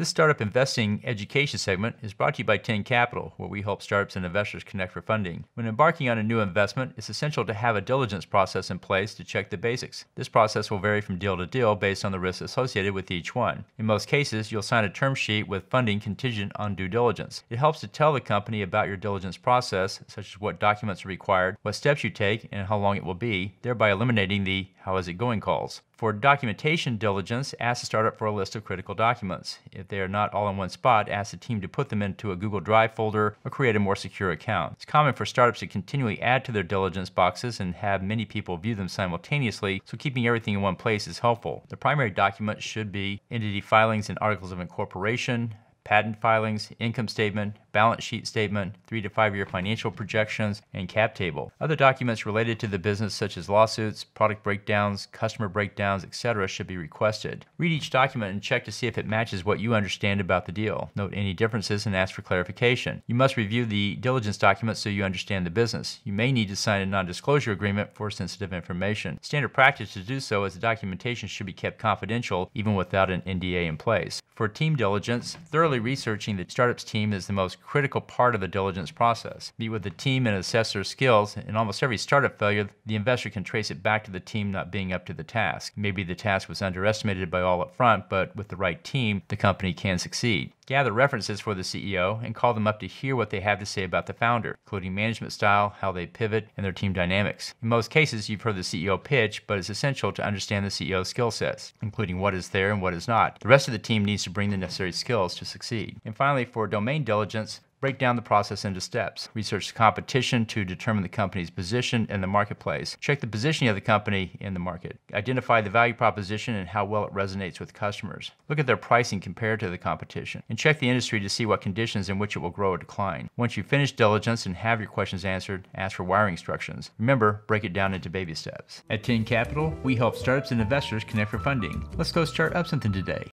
This startup investing education segment is brought to you by TEN Capital, where we help startups and investors connect for funding. When embarking on a new investment, it's essential to have a diligence process in place to check the basics. This process will vary from deal to deal based on the risks associated with each one. In most cases, you'll sign a term sheet with funding contingent on due diligence. It helps to tell the company about your diligence process, such as what documents are required, what steps you take, and how long it will be, thereby eliminating the how is it going calls. For documentation diligence, ask the startup for a list of critical documents. If they are not all in one spot, ask the team to put them into a Google Drive folder or create a more secure account. It's common for startups to continually add to their diligence boxes and have many people view them simultaneously, so keeping everything in one place is helpful. The primary documents should be entity filings and articles of incorporation, patent filings, income statement, balance sheet statement, three to five year financial projections, and cap table. Other documents related to the business, such as lawsuits, product breakdowns, customer breakdowns, etc., should be requested. Read each document and check to see if it matches what you understand about the deal. Note any differences and ask for clarification. You must review the diligence documents so you understand the business. You may need to sign a non disclosure agreement for sensitive information. Standard practice to do so is the documentation should be kept confidential even without an NDA in place. For team diligence, thoroughly researching the startup's team is the most critical part of the diligence process. Meet with the team and assess their skills. In almost every startup failure, the investor can trace it back to the team not being up to the task. Maybe the task was underestimated by all up front, but with the right team, the company can succeed. Gather references for the CEO and call them up to hear what they have to say about the founder, including management style, how they pivot, and their team dynamics. In most cases, you've heard the CEO pitch, but it's essential to understand the CEO's skill sets, including what is there and what is not. The rest of the team needs to bring the necessary skills to succeed. And finally, for domain diligence, Break down the process into steps. Research the competition to determine the company's position in the marketplace. Check the positioning of the company in the market. Identify the value proposition and how well it resonates with customers. Look at their pricing compared to the competition. And check the industry to see what conditions in which it will grow or decline. Once you finish diligence and have your questions answered, ask for wiring instructions. Remember, break it down into baby steps. At TEN Capital, we help startups and investors connect for funding. Let's go start up something today.